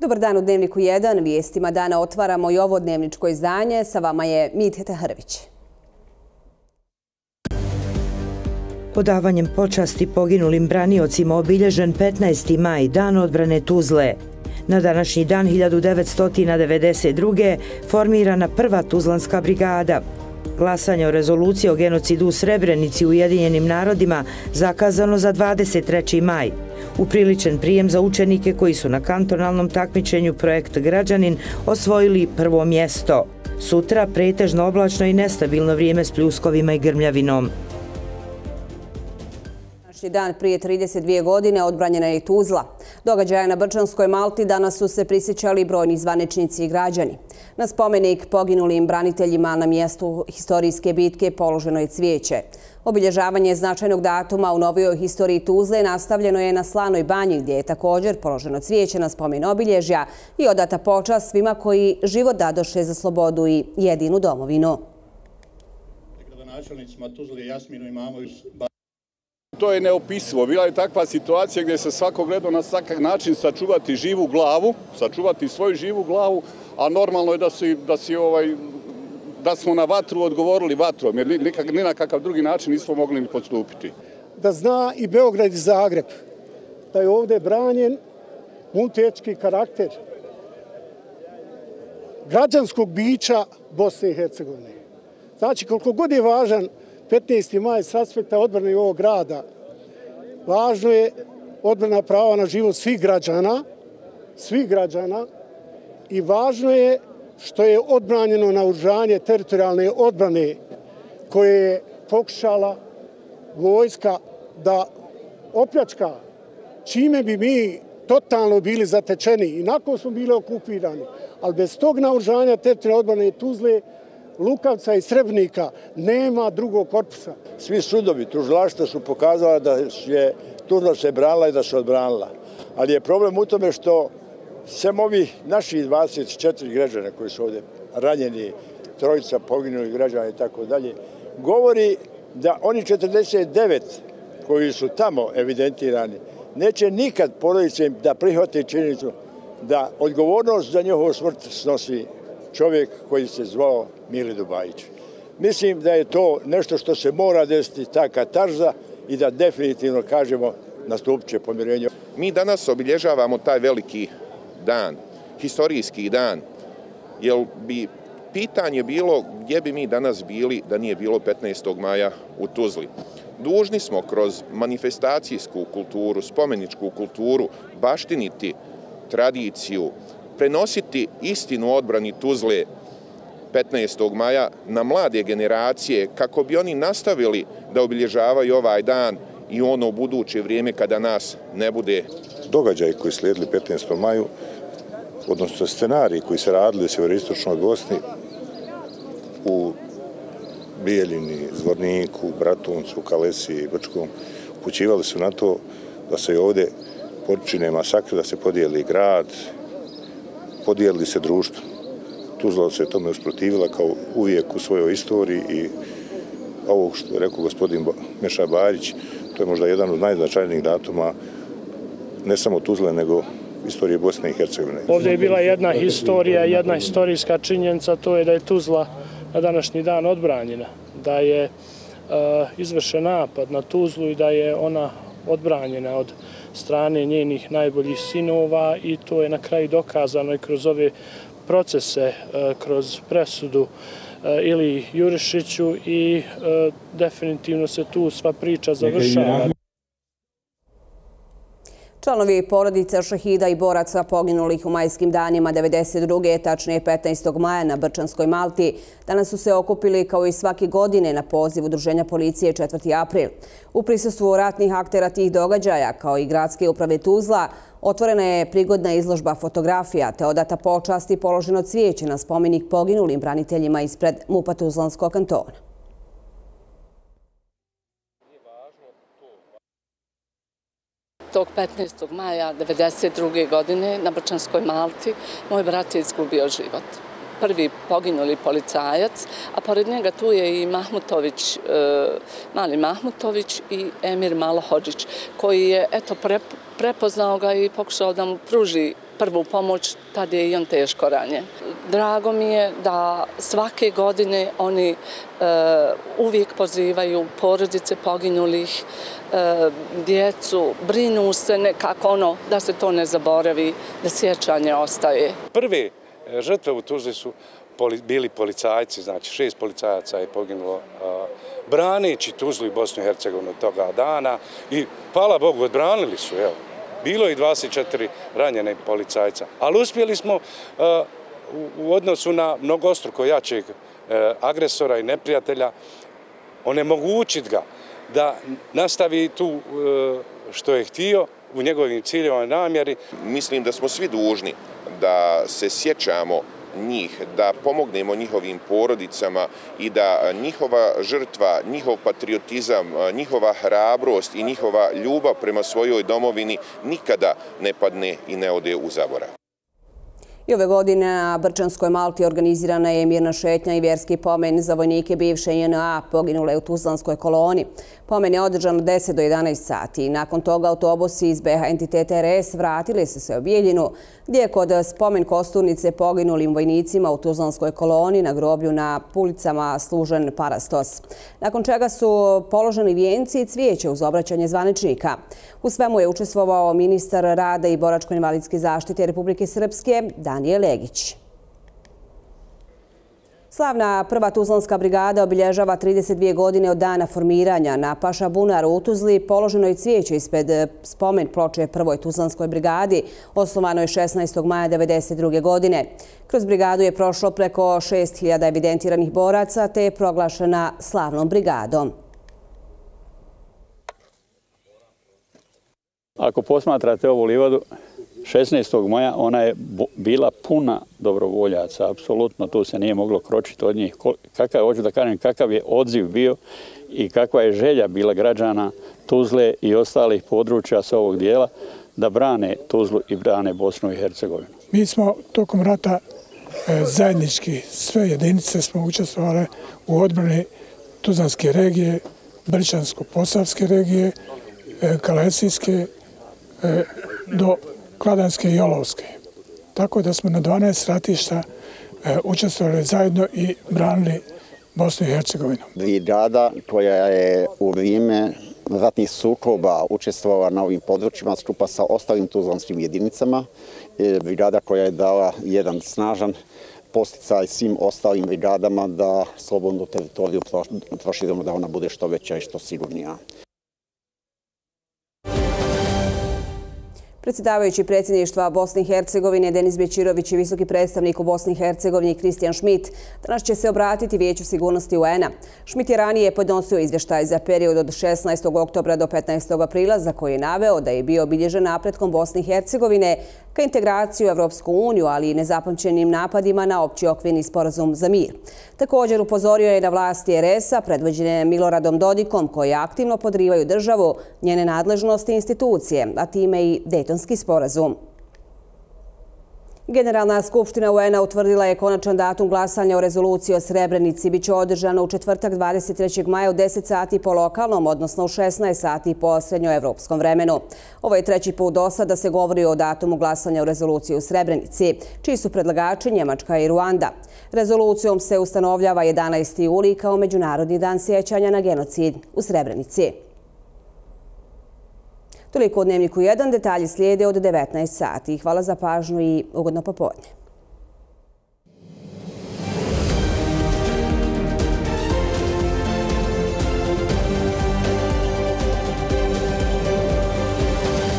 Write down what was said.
Dobar dan u Dnevniku 1. Vijestima dana otvaramo i ovo dnevničko izdanje. Sa vama je Mitjeta Hrvić. Podavanjem počasti poginulim braniocima obilježen 15. maj, dan odbrane Tuzle. Na današnji dan 1992. formirana prva Tuzlanska brigada. Glasanje o rezoluciji o genocidu u Srebrenici u Ujedinjenim narodima zakazano za 23. maj. Upriličen prijem za učenike koji su na kantonalnom takmičenju projekt Građanin osvojili prvo mjesto. Sutra pretežno oblačno i nestabilno vrijeme s pljuskovima i grmljavinom. Današnji dan prije 32 godine odbranjena je i Tuzla. Događaja na Brčanskoj Malti danas su se prisjećali brojni zvaničnici i građani. Na spomenik poginulim braniteljima na mjestu historijske bitke položeno je cvijeće. Obilježavanje značajnog datuma u novijoj historiji Tuzle nastavljeno je na Slanoj banji gdje je također položeno cvijeće na spomen obilježja i odata počas svima koji život dadoše za slobodu i jedinu domovinu. Gradonačelnicima Tuzle, Jasminu i to je neopisivo. Bila je takva situacija gdje se svako gledao na svakak način sačuvati živu glavu, sačuvati svoju živu glavu, a normalno je da si, da si ovaj, da smo na vatru odgovorili vatrom, jer nikak, ni na kakav drugi način nismo mogli ni podstupiti. Da zna i Beograd i Zagreb da je ovdje branjen multijetski karakter građanskog bića Bosne i Hercegovine. Znači, koliko god je važan 15. maj s aspekta odbrane ovog grada, važno je odbrana prava na život svih građana, svih građana i važno je što je odbranjeno na teritorijalne odbrane koje je pokušala vojska da opljačka čime bi mi totalno bili zatečeni Inako smo bili okupirani. Ali bez tog naužanja teritorijalne odbrane Tuzle Lukavca i Srebnika nema drugog korpusa. Svi sudovi, tužilaštva su pokazala da je Tuzla se branila i da se odbranila. Ali je problem u tome što sem ovih naših 24 građana koji su ovdje ranjeni, trojica poginuli građana i tako dalje, govori da oni 49 koji su tamo evidentirani, neće nikad porodice da prihvate činjenicu da odgovornost za njihovu smrt snosi čovjek koji se zvao Mili Dubajić. Mislim da je to nešto što se mora desiti, ta katarza i da definitivno kažemo nastupit će pomirenje. Mi danas obilježavamo taj veliki dan, historijski dan, jer bi pitanje bilo gdje bi mi danas bili da nije bilo 15. maja u Tuzli. Dužni smo kroz manifestacijsku kulturu, spomeničku kulturu, baštiniti tradiciju, prenositi istinu odbrani Tuzle 15. maja na mlade generacije kako bi oni nastavili da obilježavaju ovaj dan i ono u buduće vrijeme kada nas ne bude. Događaj koji slijedili 15. maju, odnosno scenariji koji se radili u Sjeveristočnoj Bosni u Bijeljini, Zvorniku, Bratuncu, Kalesi i Brčkom, upućivali su na to da se ovdje počine masakre, da se podijeli grad, podijelili se društvo. Tuzla se tome usprotivila kao uvijek u svojoj istoriji i ovo što je rekao gospodin Meša Barić, to je možda jedan od najznačajnijih datuma ne samo Tuzle, nego istorije Bosne i Hercegovine. Ovdje je bila jedna historija, jedna historijska činjenica, to je da je Tuzla na današnji dan odbranjena, da je e, izvršen napad na Tuzlu i da je ona odbranjena od strane njenih najboljih sinova i to je na kraju dokazano i kroz ove procese, e, kroz presudu e, ili Jurišiću i e, definitivno se tu sva priča završava. Članovi porodice šahida i boraca poginulih u majskim danima 92. tačnije 15. maja na Brčanskoj Malti danas su se okupili kao i svake godine na poziv Udruženja policije 4. april. U prisustvu ratnih aktera tih događaja kao i gradske uprave Tuzla otvorena je prigodna izložba fotografija te odata počasti položeno cvijeće na spomenik poginulim braniteljima ispred Mupa Tuzlanskog kantona. Tog 15. maja 1992. godine na Brčanskoj Malti moj brat je izgubio život. Prvi poginuli policajac, a pored njega tu je i Mahmutović, e, mali Mahmutović i Emir Malohođić, koji je eto, prepoznao ga i pokušao da mu pruži prvu pomoć, tad je i on teško ranjen. Drago mi je da svake godine oni e, uvijek pozivaju porodice poginulih, e, djecu, brinu se nekako ono da se to ne zaboravi, da sjećanje ostaje. Prve e, žrtve u Tuzli su bili policajci, znači šest policajaca je poginulo braneći Tuzlu i Bosnu i Hercegovinu toga dana i hvala Bogu, odbranili su, evo. Bilo je 24 ranjene policajca, ali uspjeli smo u odnosu na mnogostruko jačeg e, agresora i neprijatelja onemogućiti ga da nastavi tu e, što je htio u njegovim ciljevoj namjeri. Mislim da smo svi dužni da se sjećamo njih, da pomognemo njihovim porodicama i da njihova žrtva, njihov patriotizam, e, njihova hrabrost i njihova ljubav prema svojoj domovini nikada ne padne i ne ode u zaborav. I ove godine na Brčanskoj Malti organizirana je mirna šetnja i vjerski pomen za vojnike bivše JNA poginule u Tuzlanskoj koloni. Pomen je održan od 10 do 11 sati. Nakon toga autobusi iz BH entitete RS vratili se se u Bijeljinu, gdje je kod spomen kosturnice poginulim vojnicima u Tuzlanskoj koloni na groblju na pulicama služen parastos. Nakon čega su položeni vijenci i cvijeće uz obraćanje zvaničnika. U svemu je učestvovao ministar rada i boračko-invalidske zaštite Republike Srpske Daniel Legić. Slavna prva Tuzlanska brigada obilježava 32 godine od dana formiranja. Na Paša Bunar u Tuzli položeno je cvijeće ispred e, spomen ploče prvoj Tuzlanskoj brigadi, osnovano je 16. maja 1992. godine. Kroz brigadu je prošlo preko 6000 evidentiranih boraca, te je proglašena slavnom brigadom. Ako posmatrate ovu livadu, 16. maja ona je bila puna dobrovoljaca, apsolutno tu se nije moglo kročiti od njih. Kakav, hoću da kažem, kakav je odziv bio i kakva je želja bila građana Tuzle i ostalih područja sa ovog dijela da brane Tuzlu i brane Bosnu i Hercegovinu. Mi smo tokom rata e, zajednički sve jedinice smo učestvovali u odbrani Tuzlanske regije, Brčansko-Posavske regije, e, Kalesijske, e, do Kladanske i Olovske. Tako da smo na 12 ratišta e, učestvovali zajedno i branili Bosnu i Hercegovinu. Brigada koja je u vrijeme ratnih sukoba učestvovala na ovim područjima skupa sa ostalim tuzlanskim jedinicama. E, brigada koja je dala jedan snažan posticaj svim ostalim brigadama da slobodnu teritoriju proširimo da ona bude što veća i što sigurnija. Predsjedavajući predsjedništva Bosne i Hercegovine Denis Bećirović i visoki predstavnik u Bosni i Hercegovini Kristijan Šmit danas će se obratiti Vijeću sigurnosti UN-a. Šmit je ranije podnosio izvještaj za period od 16. oktobra do 15. aprila za koji je naveo da je bio obilježen napretkom Bosne i Hercegovine ka integraciju u Evropsku uniju, ali i nezapamćenim napadima na opći okvirni sporazum za mir. Također upozorio je na vlasti RS-a predvođene Miloradom Dodikom koji aktivno podrivaju državu, njene nadležnosti i institucije, a time i Dejtonski sporazum. Generalna skupština UN-a utvrdila je konačan datum glasanja o rezoluciji o Srebrenici. Biće održano u četvrtak 23. maja u 10 sati po lokalnom, odnosno u 16 sati po srednjoevropskom vremenu. Ovo je treći put do sada se govori o datumu glasanja o rezoluciji u Srebrenici, čiji su predlagači Njemačka i Ruanda. Rezolucijom se ustanovljava 11. juli kao Međunarodni dan sjećanja na genocid u Srebrenici. Toliko u Dnevniku 1, detalji slijede od 19 sati. Hvala za pažnju i ugodno popodne.